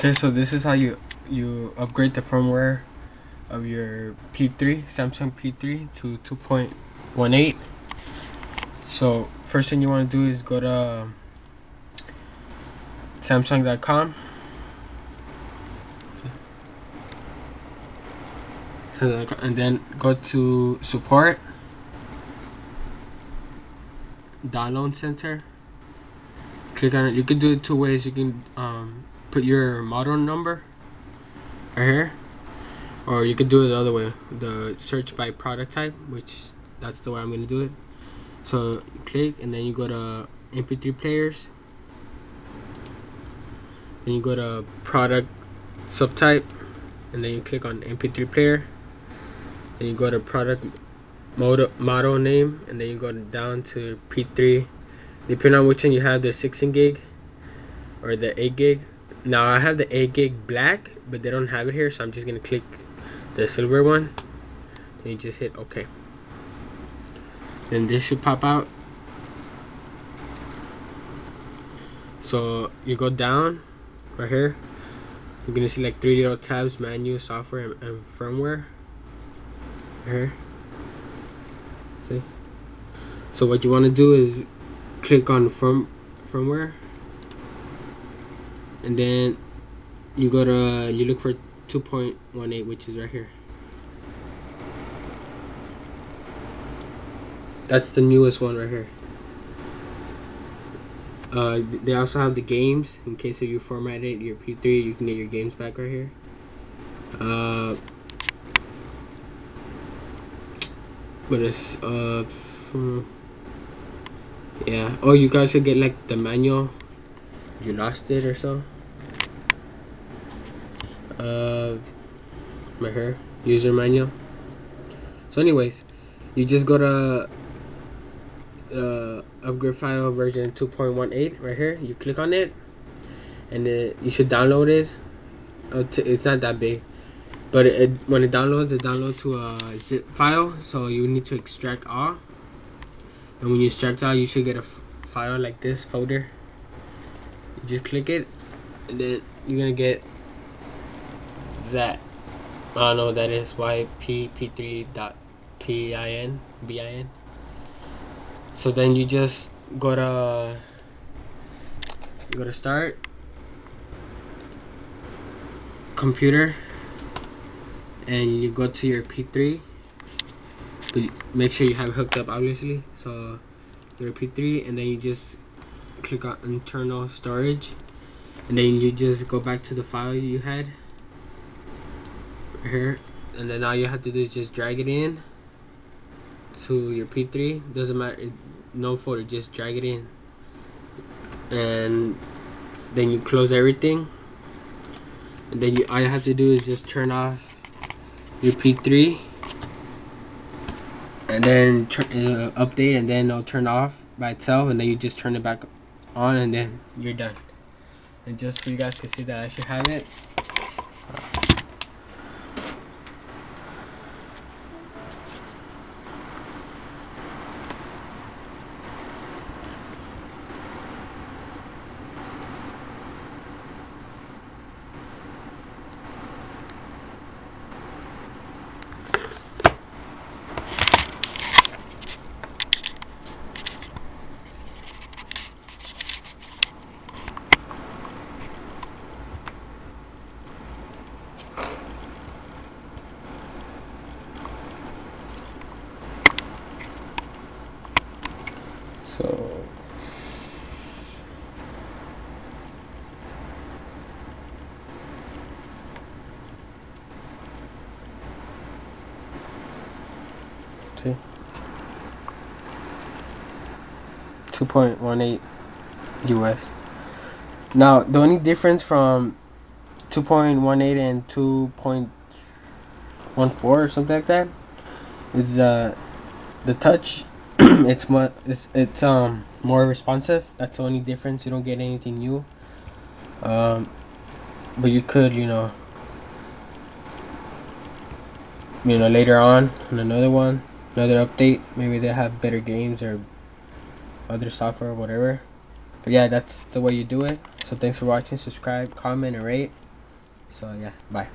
Okay, so this is how you you upgrade the firmware of your P3 Samsung P3 to 2.18. So first thing you want to do is go to Samsung.com. And then go to support, download center. Click on it. You can do it two ways. You can um, put your model number right here or you could do it the other way the search by product type which that's the way I'm gonna do it. So click and then you go to mp3 players. Then you go to product subtype and then you click on mp3 player. Then you go to product model, model name and then you go down to p3 depending on which one you have the 16 gig or the 8 gig now I have the 8 gig black, but they don't have it here, so I'm just gonna click the silver one. And you just hit OK. Then this should pop out. So you go down right here. You're gonna see like three little tabs: menu, software, and, and firmware. Right here. See. So what you want to do is click on firm firmware and then you go to you look for 2.18 which is right here. That's the newest one right here. Uh, they also have the games. In case if you formatted your P3 you can get your games back right here. Uh, but it's uh hmm, yeah. Oh you guys should get like the manual you lost it or so? Uh my hair user manual. So anyways you just go to uh, upgrade file version 2.18 right here. You click on it and it, you should download it. Oh, it's not that big but it, when it downloads it downloads to a zip file so you need to extract all. And when you extract all you should get a file like this folder just click it and then you're gonna get that I don't know what that is ypp3 dot bin so then you just go to go to start computer and you go to your p3 but make sure you have hooked up obviously. So your p3 and then you just click on internal storage and then you just go back to the file you had here and then all you have to do is just drag it in to your p3 doesn't matter no folder just drag it in. And then you close everything. And then you all you have to do is just turn off your p3 and then uh, update and then it'll turn off by itself and then you just turn it back on and then you're done. And just for you guys to see that I should have it So see 2.18 US. Now the only difference from 2.18 and 2.14 or something like that is uh the touch it's more it's it's um more responsive. That's the only difference. You don't get anything new. Um, but you could you know you know later on in another one another update maybe they have better games or other software or whatever but yeah that's the way you do it so thanks for watching subscribe comment and rate So yeah, bye.